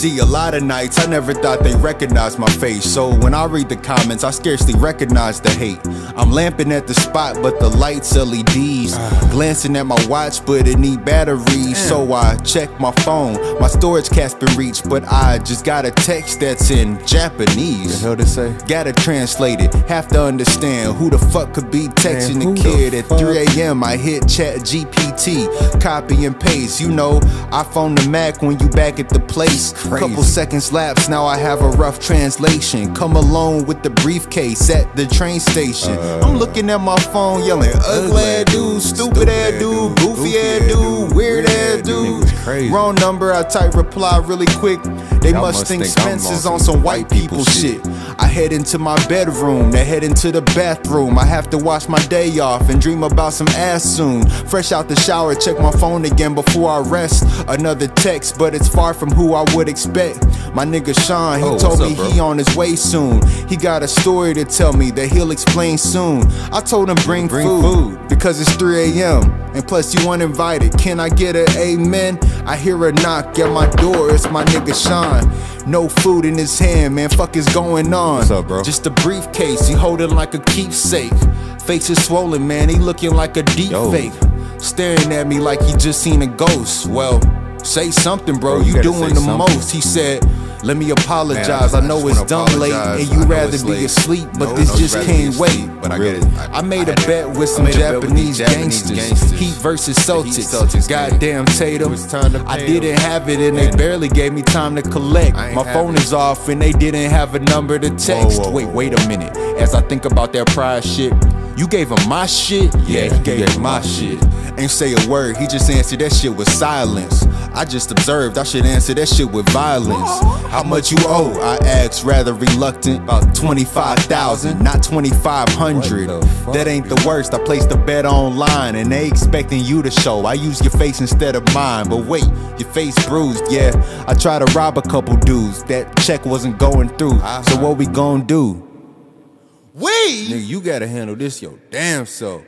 See, a lot of nights I never thought they recognized my face. So when I read the comments, I scarcely recognize the hate. I'm lamping at the spot, but the lights LEDs. Glancing at my watch, but it need batteries. So I check my phone. My storage can't been reached, but I just got a text that's in Japanese. The hell they say? Gotta translate it, have to understand who the fuck could be texting Man, who the the kid at 3 a.m. I hit ChatGPT, copy and paste. You know, iPhone to Mac when you back at the place. Crazy. Couple seconds lapse, now I have a rough translation. Come alone with the briefcase at the train station. Uh. I'm looking at my phone yelling, ugly ass dude, stupid ass dude, goofy ass dude, weird ass dude. Wrong number, I type reply really quick. They must must think think on some white people shit. I head into my bedroom, then head into the bathroom. I have to wash my day off and dream about some ass soon. Fresh out the shower, check my phone again before I rest. Another text, but it's far from who I would expect. My nigga Sean, he Oh, told me up, he on his way soon. He got a story to tell me that he'll explain soon. I told him bring, Bring food, food. because it's 3 a.m. And plus you uninvited. Can I get an amen? I hear a knock at my door. It's my nigga Sean. No food in his hand, man. Fuck is going on? What's up, bro? Just a briefcase. He holding like a keepsake. Face is swollen, man. He looking like a deep Yo. fake. Staring at me like he just seen a ghost. Well, say something, bro. Bro, you you doing the something. most. He said, let me apologize. Man, I, I know it's dumb late and you know rather be asleep, but No, this no, just can't wait. but I Really. get it. I made a I bet with some bet with Japanese gangsters. gangsters. Heat versus Celtics. Celtics. Goddamn Tatum. It was time to I didn't have it and they barely gave me time to collect. My phone is off and they didn't have a number to text. wait, wait a minute. As I think about that prior shit, you gave him my shit? Yeah, he you gave gave him my shit. Ain't say a word, he just answered that shit with silence. I just observed, I should answer that shit with violence. How much you owe? I asked, rather reluctant. About 25,000, not 2,500. What the fuck? That ain't the worst. I placed a bet online and they expecting you to show. I use your face instead of mine. But wait, your face bruised, yeah. I tried to rob a couple dudes. That check wasn't going through. Uh-huh. So what we gon' do? We Nigga, you gotta handle this your damn self.